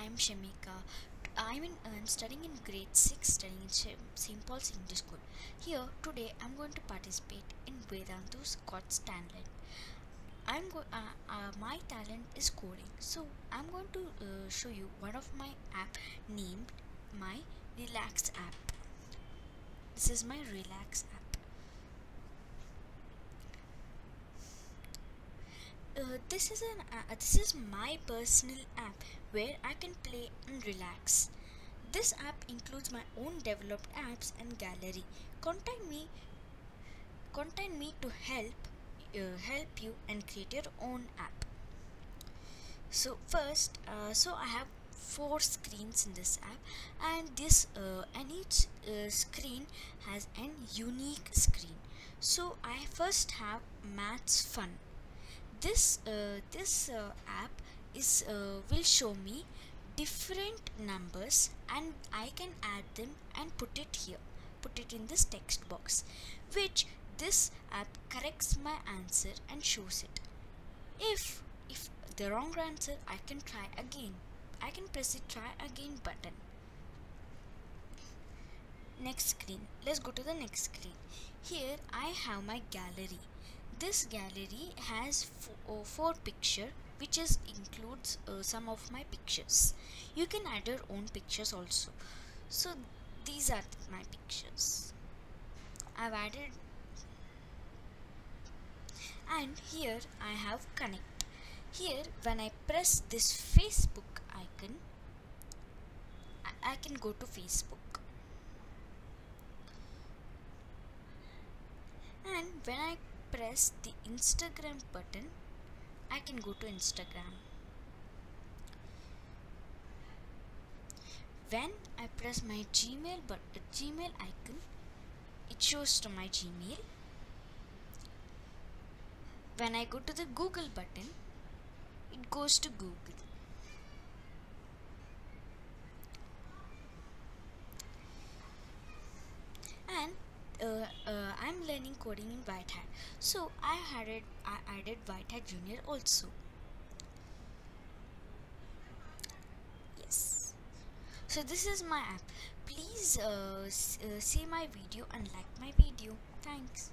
I'm Shamika. I'm in I'm studying in grade 6 studying in St. Paul's English School. Here today I'm going to participate in Vedantu's Got Talent. I'm go uh, uh, my talent is coding. So I'm going to uh, show you one of my app named my Relax app. This is my Relax app. This is an this is my personal app where I can play and relax. This app includes my own developed apps and gallery. Contact me contact me to help uh, help you and create your own app. So first, uh, so I have four screens in this app and this uh, and each uh, screen has an unique screen so i first have maths fun this uh, this uh, app is uh, will show me different numbers and I can add them and put it here put it in this text box which this app corrects my answer and shows it. If if the wrong answer I can try again. I can press the try again button. Next screen. Let's go to the next screen. Here I have my gallery this gallery has four, uh, four picture which is includes uh, some of my pictures. You can add your own pictures also. So these are my pictures. I've added and here I have connect. Here when I press this Facebook icon I, I can go to Facebook. And when I press the Instagram button. I can go to Instagram. When I press my Gmail but uh, Gmail icon it shows to my Gmail. When I go to the Google button it goes to Google and uh, uh, I'm learning coding in White Hat. So I added I added White Hat Junior also. Yes. So this is my app. Please uh, uh, see my video and like my video. Thanks.